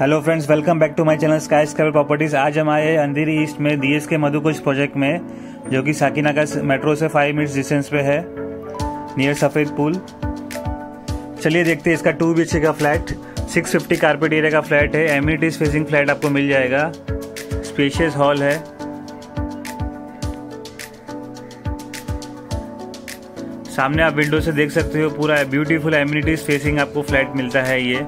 Hello friends welcome back to my channel sky sky properties आज हम आए अंधेरी east में डीएस के मधुकुश प्रोजेक्ट में, जो कि साकिनाका मेट्रो से फाइव मिनट्स डिस्टेंस पे है नियर सफ़ेद पुल चलिए देखते हैं इसका टू बी का फ्लैट 650 कारपेट एरिया का फ्लैट है. एम्यूनिटीज फेसिंग फ्लैट आपको मिल जाएगा. स्पेशियस हॉल है. सामने आप विंडो से देख सकते हो पूरा ब्यूटीफुल एम्यूनिटीज फेसिंग आपको फ्लैट मिलता है ये.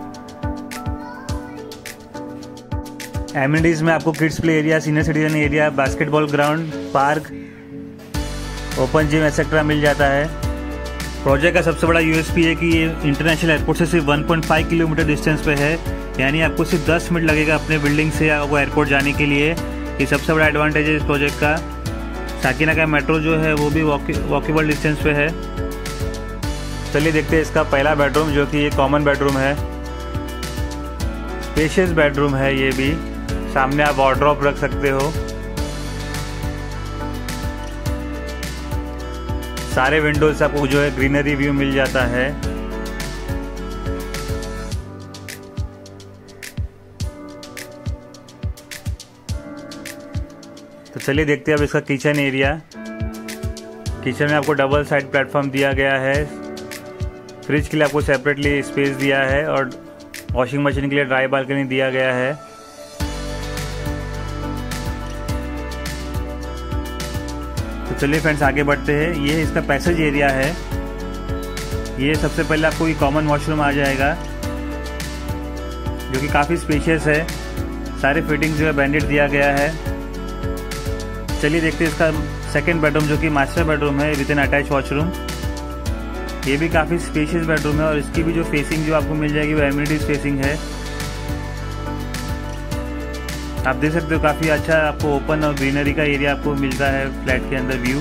एमिनिटीज में आपको kids play area senior citizen area basketball ground park open gym etcetera मिल जाता है। प्रोजेक्ट का सबसे बड़ा यूएसपी है कि ये इंटरनेशनल एयरपोर्ट से सिर्फ़ 1.5 किलोमीटर डिस्टेंस पे है। यानी आपको सिर्फ़ 10 मिनट लगेगा अपने बिल्डिंग से आपको एयरपोर्ट जाने के लिए। ये सबसे बड़ा एडवांटेज है इस प्रोजेक्ट का। साकिना का मेट्रो जो है, वो भी वॉकेबल डिस्टेंस पे है। चलिए देखते हैं इसका पहला बेडरूम जो कि ये कॉमन बेडरूम है। स्पेशियस बेडरूम है ये भी। सामने आप वार्ड्रॉप रख सकते हो। सारे विंडोज़ से आपको जो है ग्रीनरी व्यू मिल जाता है। तो चलिए देखते हैं अब इसका किचन एरिया किचन में आपको डबल साइड प्लेटफॉर्म दिया गया है। फ्रिज के लिए आपको सेपरेटली स्पेस दिया है और वॉशिंग मशीन के लिए ड्राई बालकनी दिया गया है। चलिए फ्रेंड्स आगे बढ़ते हैं। ये इसका पैसेज एरिया है। ये सबसे पहले आपको ये कॉमन वॉशरूम आ जाएगा, जो कि काफ़ी स्पेशियस है। सारे फिटिंग जो है बैंडेड दिया गया है। चलिए देखते हैं इसका सेकेंड बेडरूम जो कि मास्टर बेडरूम है विद इन अटैच वॉशरूम ये भी काफ़ी स्पेशियस बेडरूम है और इसकी भी जो फेसिंग जो आपको मिल जाएगी, वो एम्यूनिटीज फेसिंग है। आप देख सकते हो काफ़ी अच्छा आपको ओपन और ग्रीनरी का एरिया आपको मिलता है फ्लैट के अंदर व्यू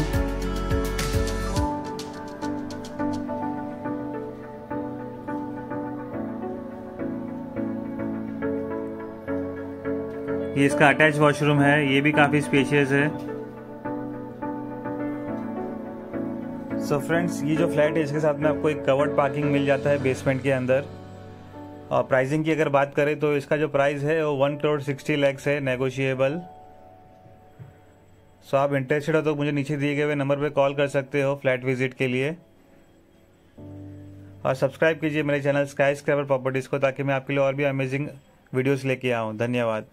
ये इसका अटैच वॉशरूम है, ये भी काफ़ी स्पेशियस है। सो so फ्रेंड्स ये जो फ्लैट है, इसके साथ में आपको एक कवर्ड पार्किंग मिल जाता है बेसमेंट के अंदर। और प्राइसिंग की अगर बात करें तो इसका जो प्राइस है, वो वन करोड़ सिक्सटी लैक्स है नेगोशिएबल सो आप इंटरेस्टेड हो तो मुझे नीचे दिए गए नंबर पे कॉल कर सकते हो फ्लैट विज़िट के लिए। और सब्सक्राइब कीजिए मेरे चैनल स्काई स्क्रैबर प्रॉपर्टीज़ को ताकि मैं आपके लिए और भी अमेजिंग वीडियोस लेके आऊँ। धन्यवाद।